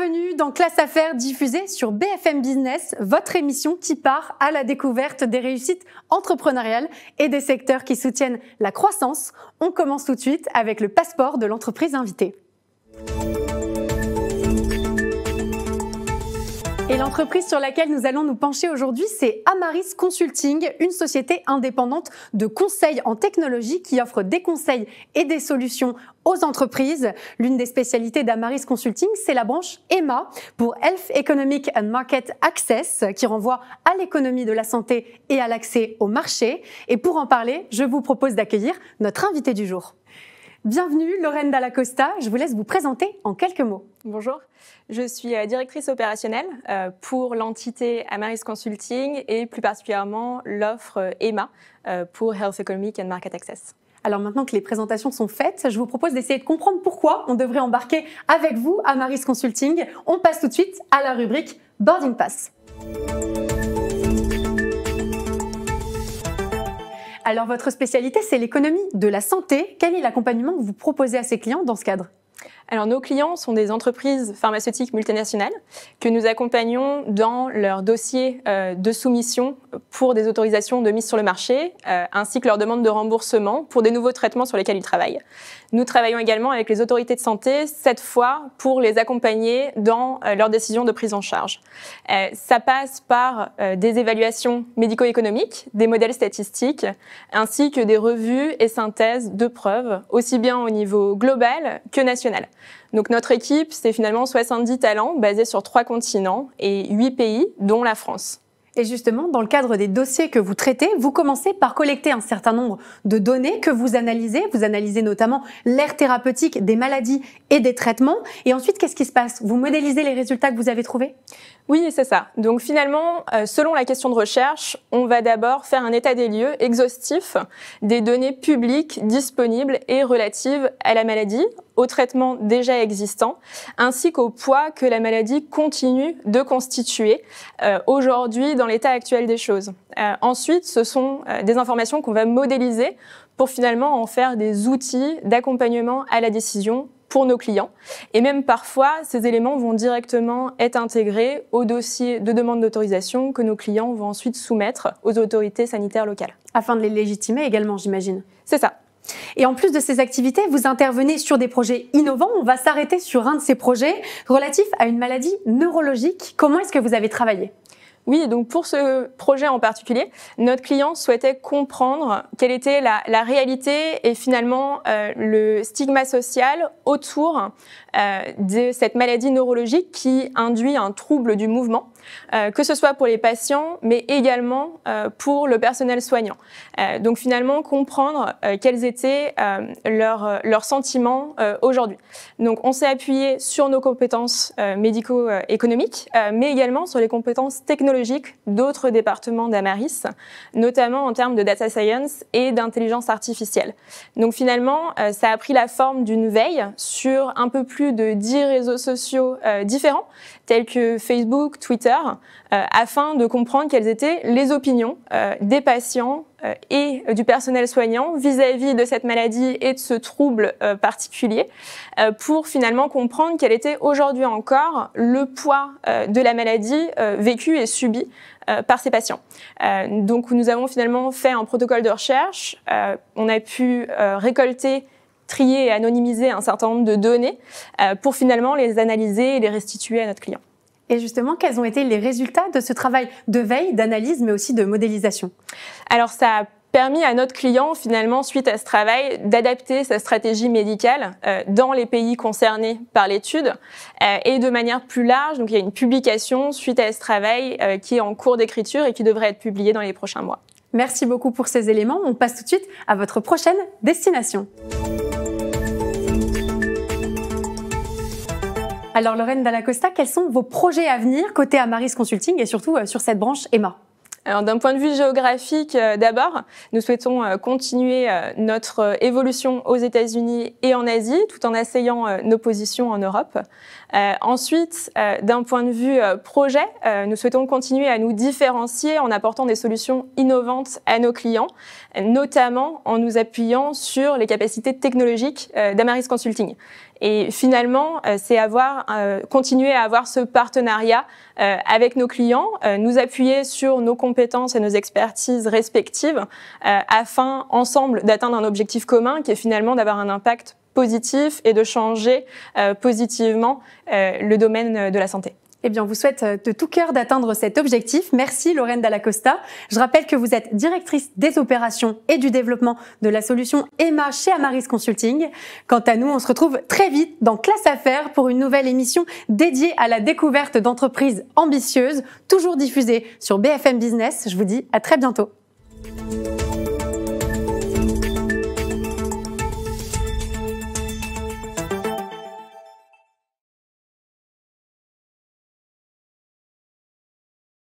Bienvenue dans Classe Affaires diffusée sur BFM Business, votre émission qui part à la découverte des réussites entrepreneuriales et des secteurs qui soutiennent la croissance. On commence tout de suite avec le passeport de l'entreprise invitée. L'entreprise sur laquelle nous allons nous pencher aujourd'hui, c'est Amaris Consulting, une société indépendante de conseil en technologie qui offre des conseils et des solutions aux entreprises. L'une des spécialités d'Amaris Consulting, c'est la branche EMA pour Health Economic and Market Access, qui renvoie à l'économie de la santé et à l'accès au marché. Et pour en parler, je vous propose d'accueillir notre invité du jour. Bienvenue Lorraine Dallacosta, je vous laisse vous présenter en quelques mots. Bonjour, je suis euh, directrice opérationnelle euh, pour l'entité Amaris Consulting et plus particulièrement l'offre euh, EMA pour Health Economic and Market Access. Alors maintenant que les présentations sont faites, je vous propose d'essayer de comprendre pourquoi on devrait embarquer avec vous Amaris Consulting. On passe tout de suite à la rubrique Boarding Pass. Alors votre spécialité, c'est l'économie de la santé. Quel est l'accompagnement que vous proposez à ces clients dans ce cadre? Alors nos clients sont des entreprises pharmaceutiques multinationales que nous accompagnons dans leur dossier euh, de soumission pour des autorisations de mise sur le marché, euh, ainsi que leur demande de remboursement pour des nouveaux traitements sur lesquels ils travaillent. Nous travaillons également avec les autorités de santé, cette fois pour les accompagner dans euh, leurs décisions de prise en charge. Ça passe par des évaluations médico-économiques, des modèles statistiques, ainsi que des revues et synthèses de preuves, aussi bien au niveau global que national. Donc notre équipe, c'est finalement 70 talents basés sur trois continents et 8 pays, dont la France. Et justement, dans le cadre des dossiers que vous traitez, vous commencez par collecter un certain nombre de données que vous analysez. Vous analysez notamment l'air thérapeutique des maladies et des traitements. Et ensuite, qu'est-ce qui se passe? Vous modélisez les résultats que vous avez trouvés? Oui, c'est ça. Donc finalement, euh, selon la question de recherche, on va d'abord faire un état des lieux exhaustif des données publiques disponibles et relatives à la maladie, aux traitements déjà existants, ainsi qu'au poids que la maladie continue de constituer euh, aujourd'hui dans l'état actuel des choses. Euh, ensuite, ce sont des informations qu'on va modéliser pour finalement en faire des outils d'accompagnement à la décision pour nos clients. Et même parfois, ces éléments vont directement être intégrés au dossier de demande d'autorisation que nos clients vont ensuite soumettre aux autorités sanitaires locales. Afin de les légitimer également, j'imagine. C'est ça. Et en plus de ces activités, vous intervenez sur des projets innovants. On va s'arrêter sur un de ces projets relatif à une maladie neurologique. Comment est-ce que vous avez travaillé? Oui, donc pour ce projet en particulier, notre client souhaitait comprendre quelle était la, réalité et finalement euh, le stigma social autour euh, de cette maladie neurologique qui induit un trouble du mouvement, euh, que ce soit pour les patients, mais également pour le personnel soignant. donc finalement, comprendre quels étaient leurs sentiments aujourd'hui. Donc on s'est appuyé sur nos compétences médico-économiques, mais également sur les compétences technologiques d'autres départements d'Amaris, notamment en termes de data science et d'intelligence artificielle. Donc finalement, ça a pris la forme d'une veille sur un peu plus de 10 réseaux sociaux euh, différents, tels que Facebook, Twitter, euh, afin de comprendre quelles étaient les opinions euh, des patients et du personnel soignant vis-à-vis de cette maladie et de ce trouble particulier, pour finalement comprendre quel était aujourd'hui encore le poids de la maladie vécue et subie par ces patients. donc nous avons finalement fait un protocole de recherche, on a pu récolter trier et anonymiser un certain nombre de données euh, pour finalement les analyser et les restituer à notre client. Et justement, quels ont été les résultats de ce travail de veille, d'analyse, mais aussi de modélisation? Alors, ça a permis à notre client, finalement, suite à ce travail, d'adapter sa stratégie médicale euh, dans les pays concernés par l'étude euh, et de manière plus large. Donc, il y a une publication suite à ce travail qui est en cours d'écriture et qui devrait être publiée dans les prochains mois. Merci beaucoup pour ces éléments. On passe tout de suite à votre prochaine destination. Alors Lorraine Dallacosta, quels sont vos projets à venir côté Amaris Consulting et surtout euh, sur cette branche alors d'un point de vue géographique, euh, d'abord, nous souhaitons euh, continuer notre évolution aux États-Unis et en Asie, tout en asseyant nos positions en Europe. ensuite, d'un point de vue projet, nous souhaitons continuer à nous différencier en apportant des solutions innovantes à nos clients, notamment en nous appuyant sur les capacités technologiques d'Amaris Consulting. Et finalement, c'est avoir continuer à avoir ce partenariat avec nos clients, nous appuyer sur nos compétences et nos expertises respectives afin ensemble d'atteindre un objectif commun qui est finalement d'avoir un impact positif et de changer positivement le domaine de la santé. Eh bien, on vous souhaite euh, de tout cœur d'atteindre cet objectif. Merci Lorraine Dallacosta. Je rappelle que vous êtes directrice des opérations et du développement de la solution EMA chez Amaris Consulting. Quant à nous, on se retrouve très vite dans Classe Affaires pour une nouvelle émission dédiée à la découverte d'entreprises ambitieuses, toujours diffusée sur BFM Business. Je vous dis à très bientôt.